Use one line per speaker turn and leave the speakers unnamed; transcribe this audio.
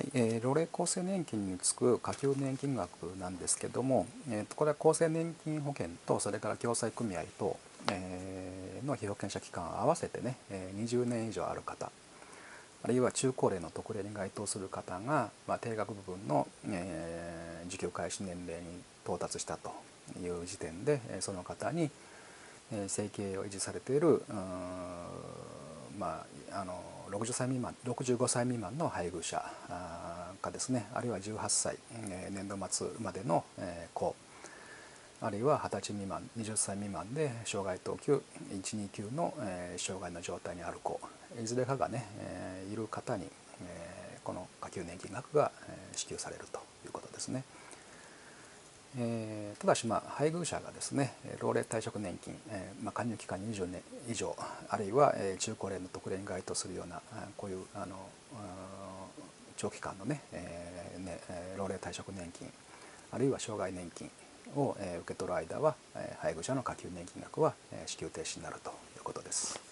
はい、えー、老齢厚生年金につく下給年金額なんですけども、えー、とこれは厚生年金保険とそれから共済組合と、えー、の被保険者期間を合わせてね、えー、20年以上ある方あるいは中高齢の特例に該当する方が、まあ、定額部分の、えー、受給開始年齢に到達したという時点でその方に、生計を維持されているまあ、あの60歳未満65歳未満の配偶者かですねあるいは18歳、年度末までの、子あるいは20歳未満20歳未満で障害等級12級の、障害の状態にある子いずれかがね、いる方に、この下給年金額が、支給されるということですね。えー、ただし、まあ、配偶者がですね老齢退職年金、えーまあ、加入期間20年以上あるいは、えー、中高齢の特例に該当するようなこういうあの長期間のね,、えー、ね老齢退職年金あるいは障害年金を、えー、受け取る間は、えー、配偶者の加給年金額は、えー、支給停止になるということです。